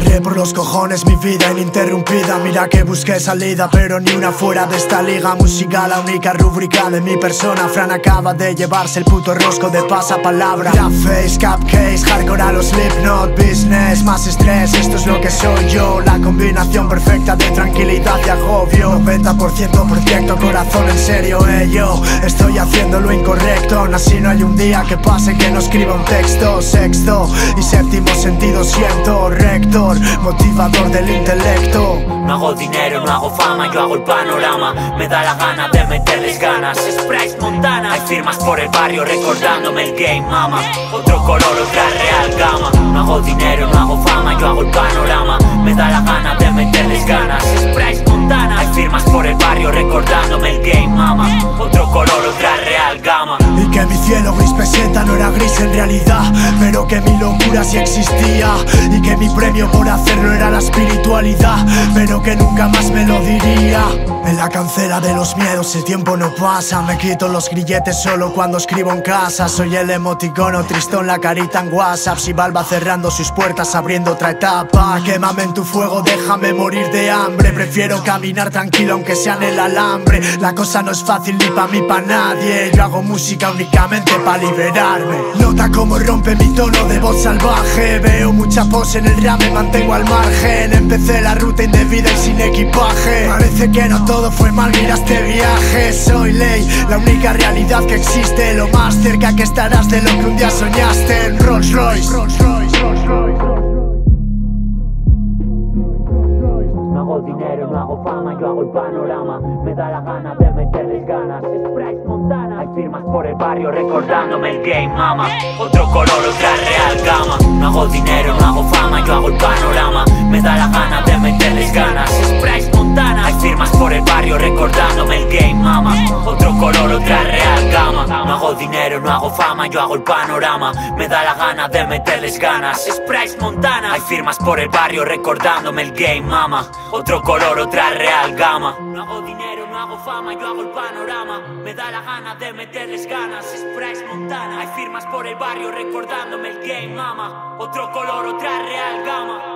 los cojones mi vida ininterrumpida. Mira que busqué salida pero ni una fuera de esta liga. Música la única rúbrica de mi persona. Fran acaba de llevarse el puto rosco de pasapalabra. La face, cupcakes, hardcore a los Slipknot Business, más estrés, esto es lo que soy yo. La combinación perfecta de tranquilidad y agobio. 90% proyecto, corazón en serio, eh yo Estoy haciendo lo incorrecto, aún así no hay un día que pase que no escriba un texto. Sexto y séptimo sentido siento Rector, motivador del intelecto. No hago dinero, no hago fama, yo hago el panorama. Me da la gana de meterles ganas. Sprite Montana. Hay firmas por el barrio recordándome el game, mama. Otro color, otra real No hago dinero, no hago fama, yo hago el panorama. Me da la gana de meterles ganas. Sprite Montana. Hay firmas por el barrio recordándome no era gris en realidad Pero que mi locura sí existía Y que mi premio por hacerlo era la espiritualidad Pero que nunca más me lo diría. En la cancela de los miedos el tiempo no pasa Me quito los grilletes solo cuando escribo en casa. Soy el emoticono tristón, la carita en whatsapp Si Valva cerrando sus puertas abriendo otra etapa. Quémame en tu fuego, déjame morir de hambre. Prefiero caminar tranquilo aunque sea en el alambre. La cosa no es fácil ni pa' mí pa' nadie. Yo hago música únicamente pa' Nota como rompe mi tono de voz salvaje Veo mucha pose en el rap, me mantengo al margen Empecé la ruta indebida y sin equipaje Parece que no todo fue mal, mira este viaje Soy ley, la única realidad que existe Lo más cerca que estarás de lo que un día soñaste En Rolls Royce No hago dinero, no hago fama, yo hago el panorama Me da la gana de meterles ganas Hay firmas por el barrio recordándome el game, mama. Otro color, otra real gama. No hago dinero, no hago fama, yo hago el panorama. Me da la gana de meterles ganas. Sprite Montana. Hay firmas por el barrio recordándome el game, mama. Otro color, otra real gama. No hago dinero, no hago fama, yo hago el panorama. Me da la gana de meterles ganas. Sprite Montana. Hay firmas por el barrio recordándome el game, mama. Otro color, otra real gama. No hago dinero, fama, yo hago el panorama. Me da la gana de meterles ganas Sprite Montana. Hay firmas por el barrio recordándome el game, mama. Otro color, otra real gama